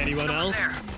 Anyone else? There.